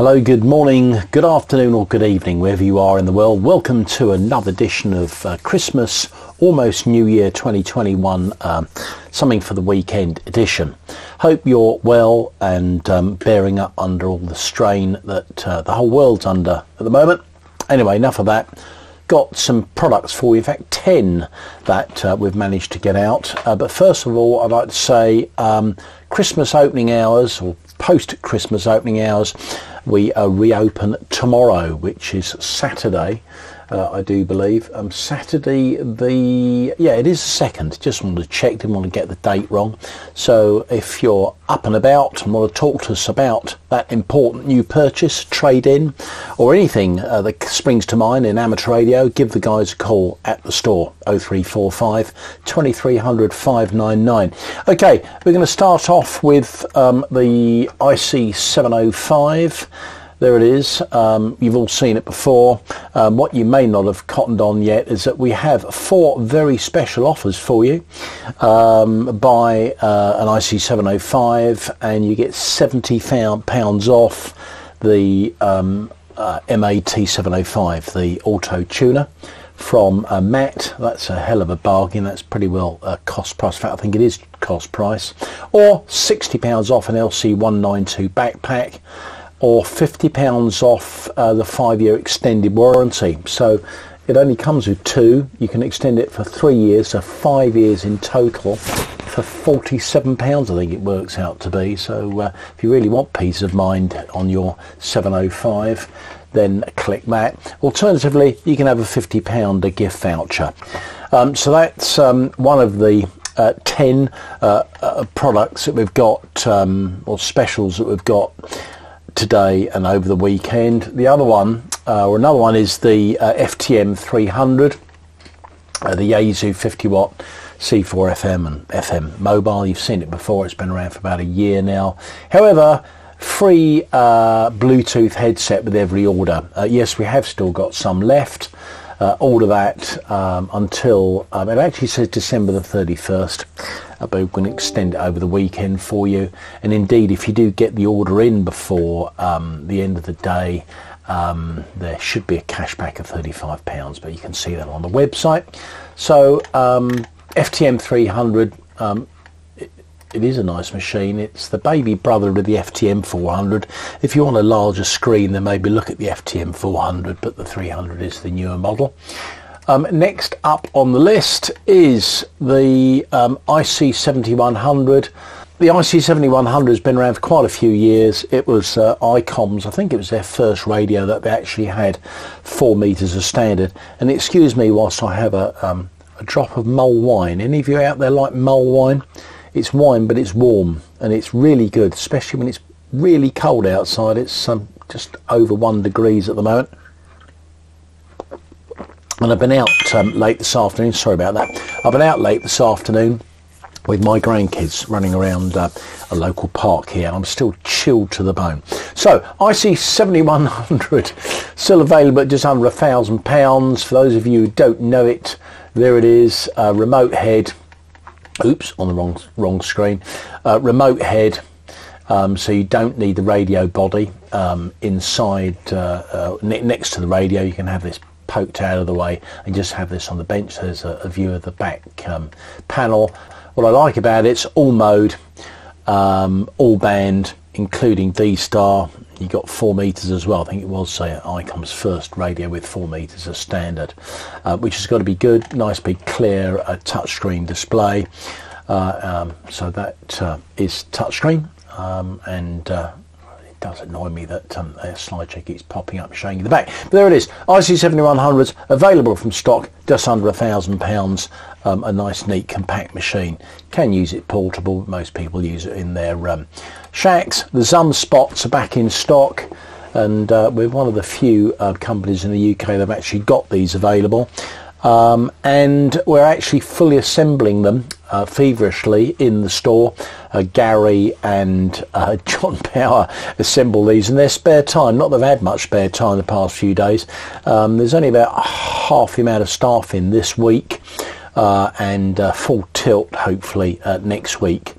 Hello, good morning, good afternoon, or good evening, wherever you are in the world. Welcome to another edition of uh, Christmas, almost New Year 2021, um, something for the weekend edition. Hope you're well and um, bearing up under all the strain that uh, the whole world's under at the moment. Anyway, enough of that. Got some products for you, in fact 10 that uh, we've managed to get out. Uh, but first of all, I'd like to say um, Christmas opening hours or post-Christmas opening hours we uh, reopen tomorrow, which is Saturday, uh, I do believe. Um, Saturday, the yeah, it is the second. Just wanted to check, didn't want to get the date wrong. So if you're up and about and want to talk to us about that important new purchase, trade in, or anything uh, that springs to mind in amateur radio, give the guys a call at the store 0345 2300 599. Okay, we're going to start off with um, the IC 705 there it is. Um, you've all seen it before. Um, what you may not have cottoned on yet is that we have four very special offers for you. Um, buy uh, an IC705 and you get £70 pounds off the um, uh, MAT705, the auto tuner from uh, Matt. That's a hell of a bargain. That's pretty well uh, cost price. In fact, I think it is cost price. Or £60 off an LC192 backpack or £50 off uh, the five-year extended warranty. So it only comes with two. You can extend it for three years, so five years in total for £47 I think it works out to be. So uh, if you really want peace of mind on your 705 then click that. Alternatively, you can have a £50 gift voucher. Um, so that's um, one of the uh, 10 uh, uh, products that we've got, um, or specials that we've got today and over the weekend. The other one, uh, or another one, is the uh, FTM 300, uh, the Yaesu 50 watt C4 FM and FM mobile. You've seen it before. It's been around for about a year now. However, free uh, Bluetooth headset with every order. Uh, yes, we have still got some left. Uh, order that um, until um, it actually says December the 31st but we're going to extend it over the weekend for you. And indeed, if you do get the order in before um, the end of the day, um, there should be a cashback of £35, but you can see that on the website. So um, FTM 300, um, it, it is a nice machine. It's the baby brother of the FTM 400. If you want a larger screen, then maybe look at the FTM 400, but the 300 is the newer model. Um, next up on the list is the um, IC7100. The IC7100 has been around for quite a few years. It was uh, ICOM's, I think it was their first radio that they actually had four meters of standard. And excuse me whilst I have a, um, a drop of mull wine. Any of you out there like mull wine? It's wine, but it's warm and it's really good, especially when it's really cold outside. It's um, just over one degrees at the moment and I've been out um, late this afternoon. Sorry about that. I've been out late this afternoon with my grandkids running around uh, a local park here I'm still chilled to the bone. So IC7100 still available at just under a thousand pounds. For those of you who don't know it, there it is, remote head. Oops, on the wrong wrong screen. Remote head. Um, so you don't need the radio body um, inside uh, uh, ne next to the radio. You can have this poked out of the way and just have this on the bench. There's a, a view of the back um, panel. What I like about it, it's all mode, um, all band, including D-Star. You got four meters as well. I think it was say ICOM's first radio with four meters as standard, uh, which has got to be good. Nice big clear uh, touchscreen display. Uh, um, so that uh, is touchscreen um, and uh, does annoy me that um, a slide check keeps popping up showing you the back. But there it is, IC7100s available from stock, just under a thousand pounds. Um, a nice, neat, compact machine. Can use it portable. Most people use it in their um, shacks. The ZUMspots are back in stock, and uh, we're one of the few uh, companies in the UK that have actually got these available. Um, and we're actually fully assembling them uh, feverishly in the store. Uh, Gary and uh, John Power assemble these in their spare time. Not they've had much spare time the past few days. Um, there's only about half the amount of staff in this week uh, and uh, full tilt hopefully uh, next week.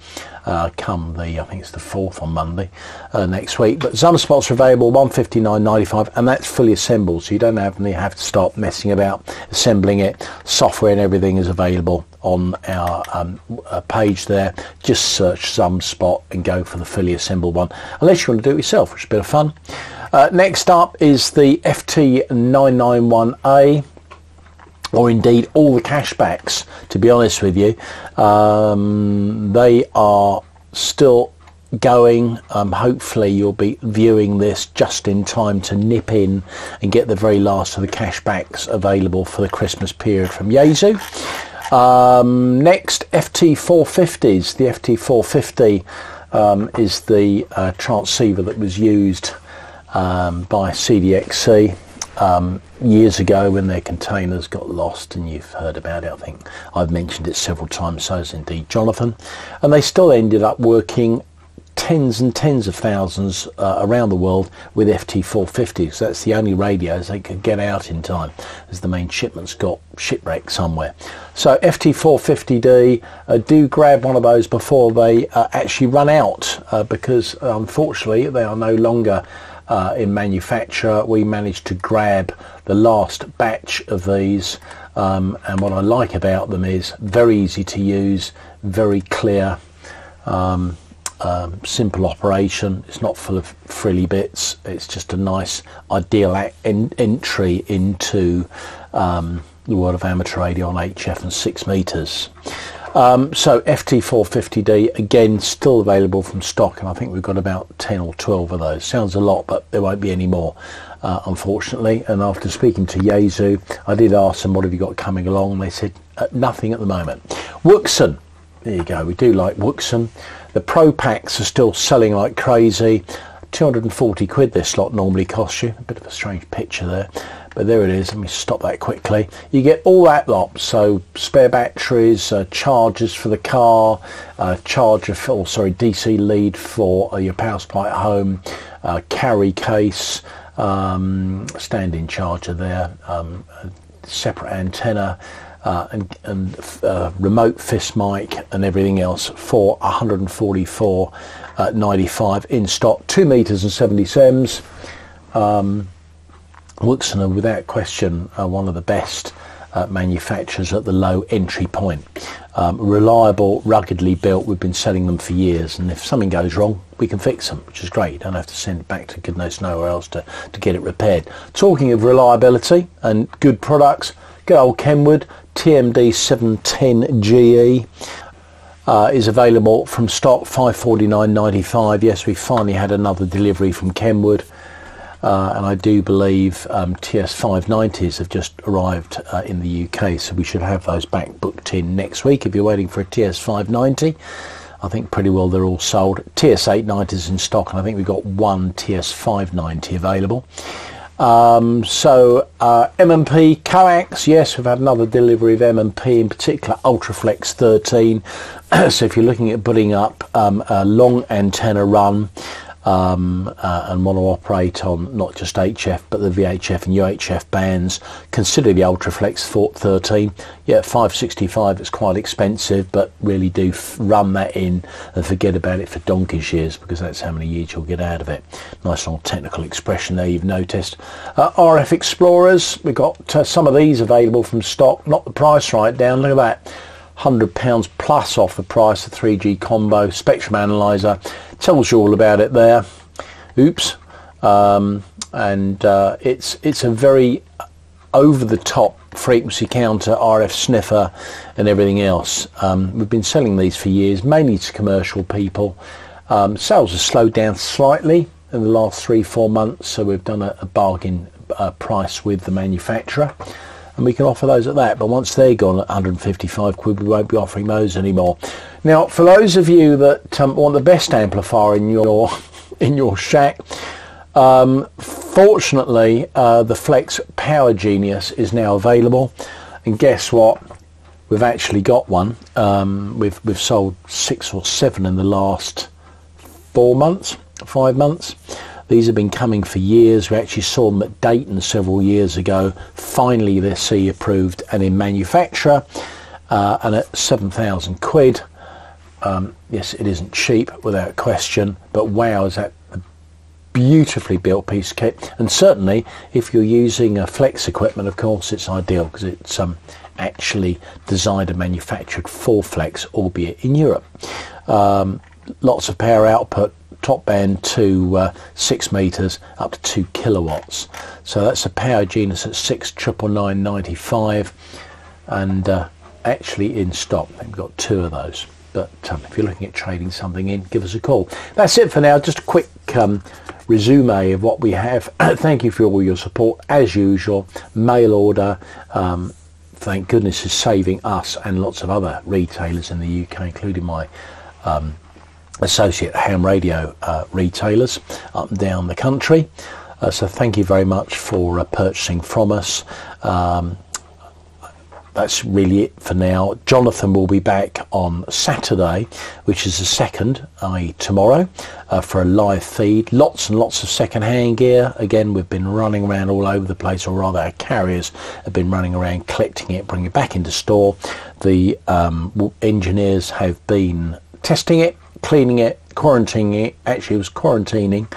Uh, come the I think it's the fourth on Monday uh, next week. But ZUMspots are available 159.95, and that's fully assembled, so you don't have, have to start messing about assembling it. Software and everything is available on our um, uh, page there. Just search ZUMspot and go for the fully assembled one, unless you want to do it yourself, which is a bit of fun. Uh, next up is the FT991A or indeed all the cashbacks to be honest with you. Um, they are still going. Um, hopefully you'll be viewing this just in time to nip in and get the very last of the cashbacks available for the Christmas period from Yaesu um, next FT450s the FT450 um, is the uh, transceiver that was used um, by CDXC um, years ago when their containers got lost, and you've heard about it. I think I've mentioned it several times. So has indeed Jonathan, and they still ended up working tens and tens of thousands uh, around the world with FT450s. That's the only radios they could get out in time, as the main shipments got shipwrecked somewhere. So FT450D, uh, do grab one of those before they uh, actually run out, uh, because unfortunately they are no longer uh, in manufacture. We managed to grab the last batch of these um, and what I like about them is very easy to use, very clear, um, um, simple operation. It's not full of frilly bits. It's just a nice ideal en entry into um, the world of amateur radio on HF and 6 meters. Um, so FT450D again still available from stock and I think we've got about 10 or 12 of those. Sounds a lot but there won't be any more uh, unfortunately and after speaking to Yaesu I did ask them what have you got coming along they said uh, nothing at the moment. Wouxun, there you go, we do like Wouxun. The Pro Packs are still selling like crazy. 240 quid this lot normally costs you. A bit of a strange picture there but there it is let me stop that quickly. You get all that lot so spare batteries uh, chargers for the car uh, charger for oh, sorry DC lead for uh, your power supply at home uh, carry case um, standing charger there um, separate antenna uh, and, and uh, remote fist mic and everything else for 144.95 in stock 2 meters and 70 sems. Um, Wouxun are without question uh, one of the best uh, manufacturers at the low entry point. Um, reliable, ruggedly built, we've been selling them for years and if something goes wrong we can fix them, which is great. You don't have to send it back to goodness nowhere else to, to get it repaired. Talking of reliability and good products, good old Kenwood TMD 710GE uh, is available from stock 549.95. Yes, we finally had another delivery from Kenwood. Uh, and I do believe um, TS590s have just arrived uh, in the UK, so we should have those back booked in next week. If you're waiting for a TS590, I think pretty well they're all sold. TS890s in stock, and I think we've got one TS590 available. Um, so uh, M&P coax, yes, we've had another delivery of M&P, in particular Ultraflex 13. so if you're looking at putting up um, a long antenna run, um, uh, and want to operate on not just HF but the VHF and UHF bands, consider the Ultraflex Fort 13. Yeah, 565 it's quite expensive, but really do run that in and forget about it for donkey's years because that's how many years you'll get out of it. Nice little technical expression there you've noticed. Uh, RF Explorers, we've got uh, some of these available from stock, not the price right down, look at that. £100 plus off the price of 3G combo spectrum analyzer. Tells you all about it there. Oops. Um, and uh, it's it's a very over the top frequency counter RF sniffer and everything else. Um, we've been selling these for years mainly to commercial people. Um, sales have slowed down slightly in the last three four months so we've done a, a bargain uh, price with the manufacturer and we can offer those at that. But once they're gone at 155 quid, we won't be offering those anymore. Now, for those of you that um, want the best amplifier in your in your shack, um, fortunately, uh, the Flex Power Genius is now available. And guess what? We've actually got one. Um, we've we've sold six or seven in the last four months, five months. These have been coming for years. We actually saw them at Dayton several years ago. Finally, they're CE approved and in manufacture uh, and at 7,000 quid. Um, yes, it isn't cheap without question, but wow, is that a beautifully built piece of kit. And certainly, if you're using a flex equipment, of course, it's ideal because it's um, actually designed and manufactured for flex, albeit in Europe. Um, lots of power output, top band to uh, 6 meters up to 2 kilowatts. So that's a Power Genius at 69995 and uh, actually in stock. We've got two of those. But um, if you're looking at trading something in, give us a call. That's it for now. Just a quick um, resume of what we have. Thank you for all your support. As usual, mail order. Um, thank goodness is saving us and lots of other retailers in the UK, including my um, associate ham radio uh, retailers up and down the country. Uh, so thank you very much for uh, purchasing from us. Um, that's really it for now. Jonathan will be back on Saturday, which is the second, i.e. tomorrow, uh, for a live feed. Lots and lots of second-hand gear. Again, we've been running around all over the place, or rather our carriers have been running around collecting it, bringing it back into store. The um, engineers have been testing it, cleaning it, quarantining it. Actually, it was quarantining,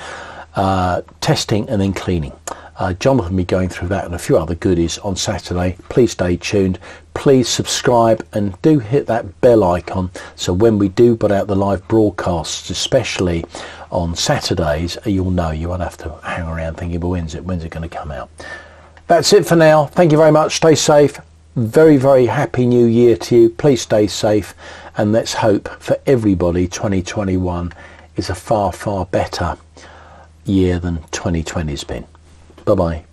uh, testing and then cleaning. Uh, Jonathan will be going through that and a few other goodies on Saturday. Please stay tuned. Please subscribe and do hit that bell icon so when we do put out the live broadcasts, especially on Saturdays, you'll know. You won't have to hang around thinking, well, when's it, when's it going to come out? That's it for now. Thank you very much. Stay safe. Very, very happy new year to you. Please stay safe and let's hope for everybody 2021 is a far, far better year than 2020 has been. Bye bye.